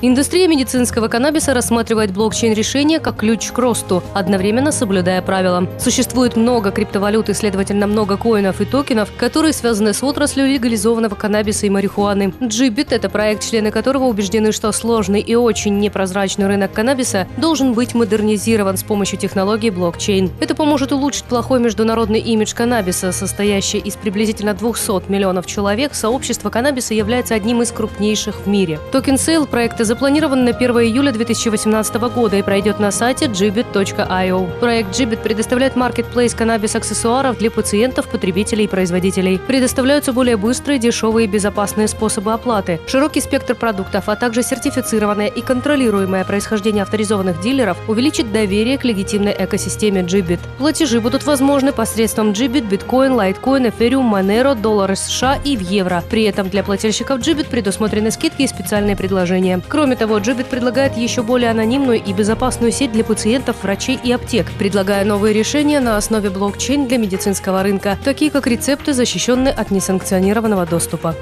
Индустрия медицинского каннабиса рассматривает блокчейн-решение как ключ к росту, одновременно соблюдая правила. Существует много криптовалют и, следовательно, много коинов и токенов, которые связаны с отраслью легализованного каннабиса и марихуаны. Джибит – это проект, члены которого убеждены, что сложный и очень непрозрачный рынок каннабиса должен быть модернизирован с помощью технологии блокчейн. Это поможет улучшить плохой международный имидж каннабиса, состоящий из приблизительно 200 миллионов человек. Сообщество каннабиса является одним из крупнейших в мире. Token sale проекта запланирован на 1 июля 2018 года и пройдет на сайте gibit.io. Проект Gibit предоставляет маркетплейс каннабис-аксессуаров для пациентов, потребителей и производителей. Предоставляются более быстрые, дешевые и безопасные способы оплаты, широкий спектр продуктов, а также сертифицированное и контролируемое происхождение авторизованных дилеров увеличит доверие к легитимной экосистеме Gibit. Платежи будут возможны посредством Gibit, биткоин, лайткоин, эфириум, Monero, доллары США и в евро. При этом для плательщиков Gibit предусмотрены скидки и специальные предложения. Кроме того, Джибит предлагает еще более анонимную и безопасную сеть для пациентов, врачей и аптек, предлагая новые решения на основе блокчейн для медицинского рынка, такие как рецепты, защищенные от несанкционированного доступа.